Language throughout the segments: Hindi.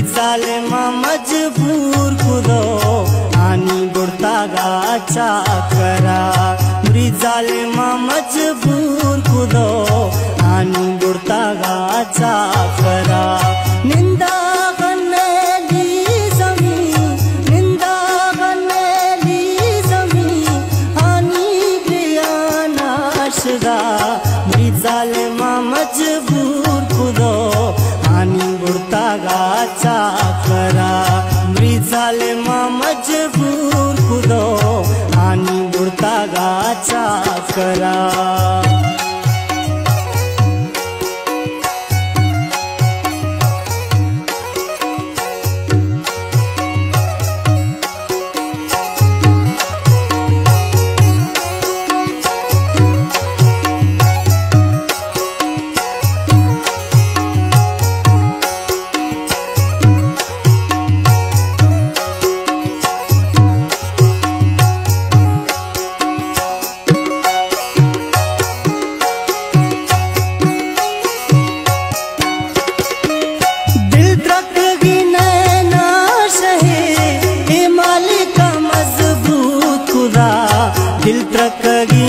मा मजबूर कुदो आणि बुडता गाचा करा. मा मजबूर कुदो आणि बुडता गाचा करा. मां मजबूर ख़ुदो आनी उ गा करा.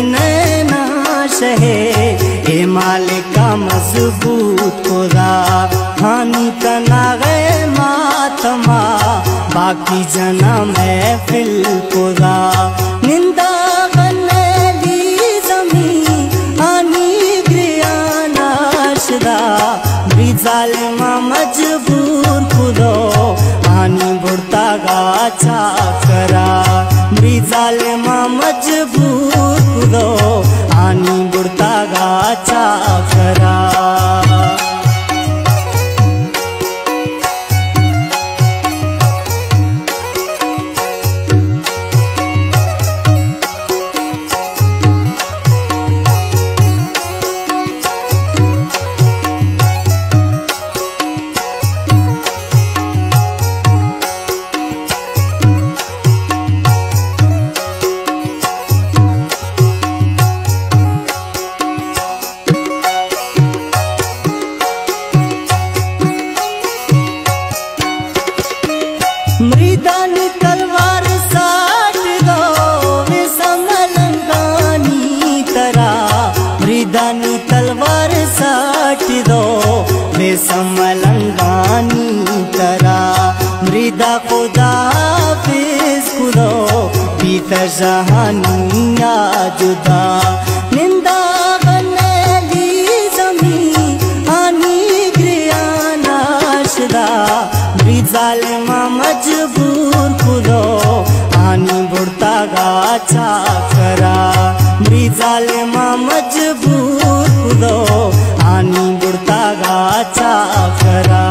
गिनैना शहे, हे मालिका मज़बूत खुदा, हानि तना गए मातमा, बाकी जना महफिल खुदा। निंदा गन्नेली जमी हानि गृया नाशदा मा मजबूर खुदो आणि बुडता गाचा करा। मृदानी तलवार साट दो वे समलंगानी तरा मृदानी तलवार साट दो वे समलंगानी तरा मृदा खुदा फिस खुदो पीतर जहानिया जुदा गाचा करा मा मजबूर खुदो आणि बुडता गाचा करा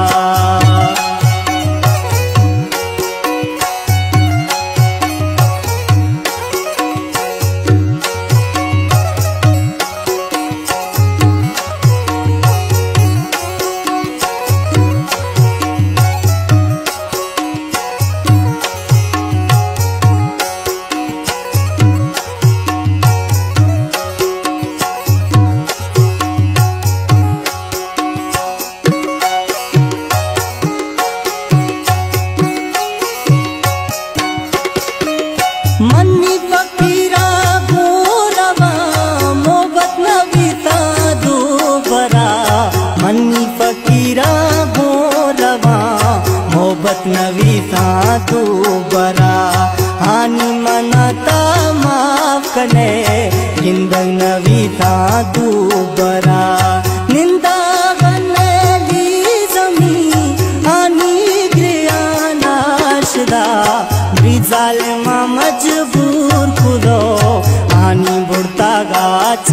कीरा भो ला भोब नवी दा दुबरा हिन्द नवि दुबरा निन्दी जीया नादालमा मजूर कुदो आ बुर्ता गच्छ